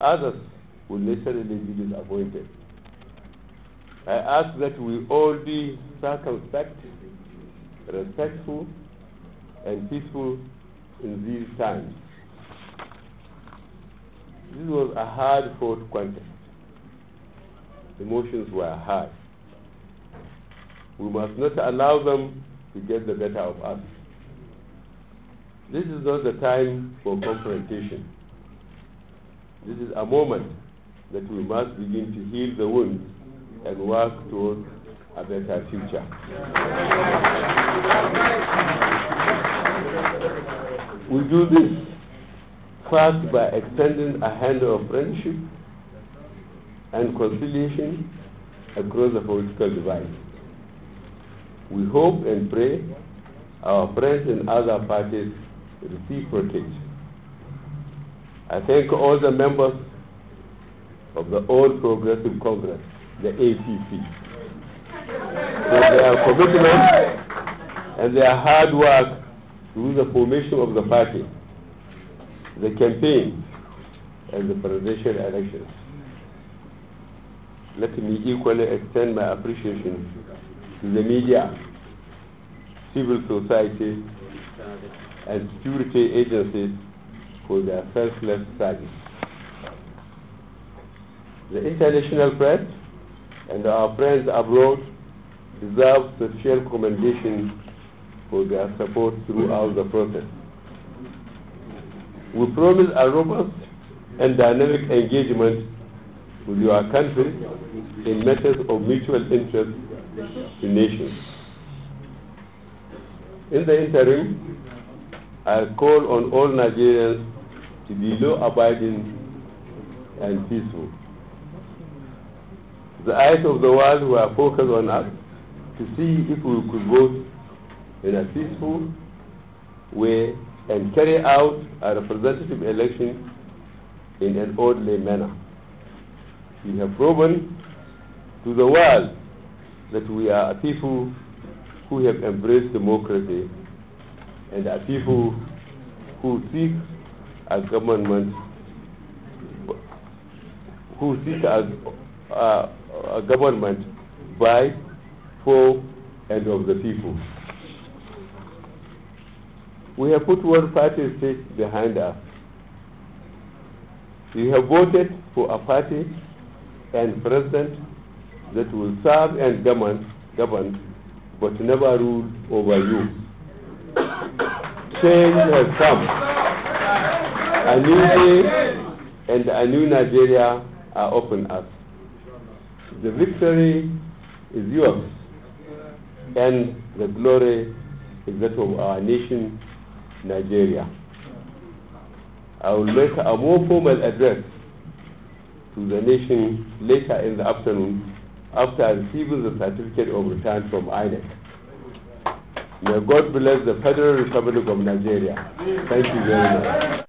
others will necessarily be disappointed. I ask that we all be circumspect, respectful, and peaceful in these times. This was a hard fought contest. Emotions were high. We must not allow them to get the better of us. This is not the time for confrontation. This is a moment that we must begin to heal the wounds and work towards a better future. We do this first by extending a hand of friendship and conciliation across the political divide. We hope and pray our friends in other parties reciprocate. I thank all the members of the All Progressive Congress, the APC, for their commitment and their hard work through the formation of the party, the campaign, and the presidential elections. Let me equally extend my appreciation to the media, civil society, and security agencies for their selfless service. The international press and our friends abroad deserve special commendation for their support throughout the process. We promise a robust and dynamic engagement with your country in matters of mutual interest to nations. In the interim, I call on all Nigerians to be law-abiding and peaceful. The eyes of the world were focused on us to see if we could vote in a peaceful way and carry out a representative election in an orderly manner. We have proven to the world that we are a people who have embraced democracy and a people who seek a government who seek a, a, a government by, for, and of the people. We have put one party state behind us. We have voted for a party and president that will serve and govern, govern but never rule over you. Change has come. A new day and a new Nigeria are open up. The victory is yours, and the glory is that of our nation, Nigeria. I will make a more formal address to the nation later in the afternoon after receiving the certificate of return from INEC. May God bless the Federal Republic of Nigeria. Thank you very much.